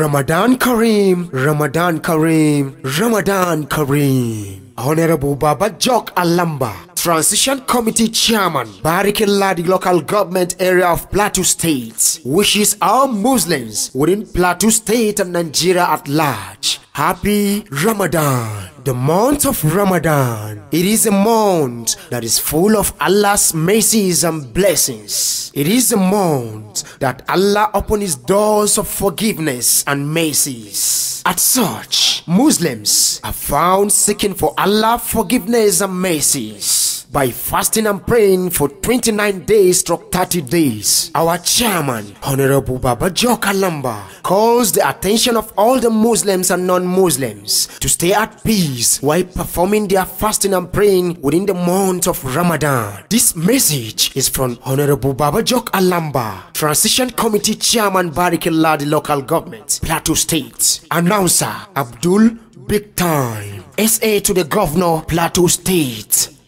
Ramadan Kareem, Ramadan Kareem, Ramadan Kareem. Honorable Baba Jok Alamba, Transition Committee Chairman, Barikin Ladi Local Government Area of Plateau State, wishes all Muslims within Plateau State and Nigeria at large Happy Ramadan. The month of Ramadan. It is a month that is full of Allah's mercies and blessings. It is a month that Allah opens his doors of forgiveness and mercies. As such, Muslims are found seeking for Allah forgiveness and mercies by fasting and praying for 29 days to 30 days. Our chairman, Honorable Baba Jok Alamba, calls the attention of all the Muslims and non-Muslims to stay at peace while performing their fasting and praying within the month of Ramadan. This message is from Honorable Baba Jok Alamba, Transition Committee Chairman Barikiladi Local Government, Plateau State. Announcer Abdul Big Time, SA to the Governor, Plateau State.